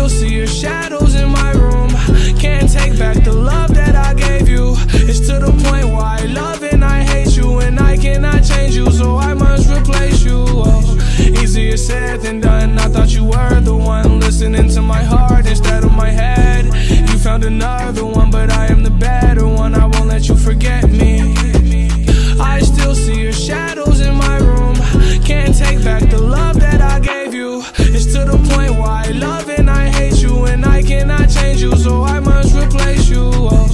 still see your shadows in my room. Can't take back the love that I gave you. It's to the point where I love and I hate you, and I cannot change you, so I must replace you. Oh, easier said than done. I thought you were the one listening to my heart instead of my head. You found another one, cannot change you, so I must replace you. Oh,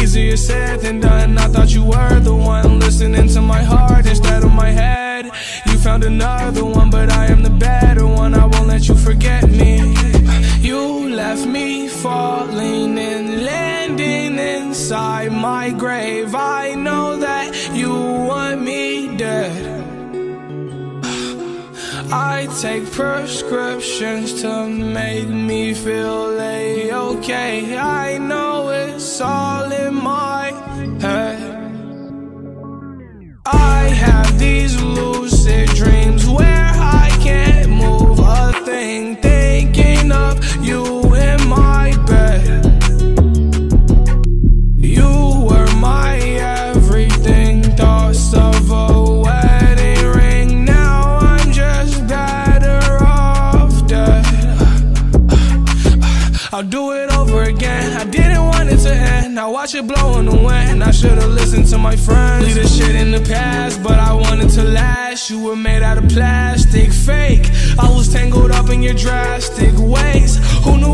easier said than done. I thought you were the one listening to my heart instead of my head. You found another one, but I am the better one. I won't let you forget I take prescriptions to make me feel a-okay. I know it's all in my again. I didn't want it to end. Now watch it blow in the wind. I should've listened to my friends. Leave the shit in the past, but I wanted to last. You were made out of plastic, fake. I was tangled up in your drastic ways. Who knew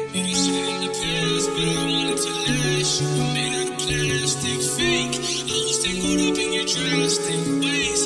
Drastic ways.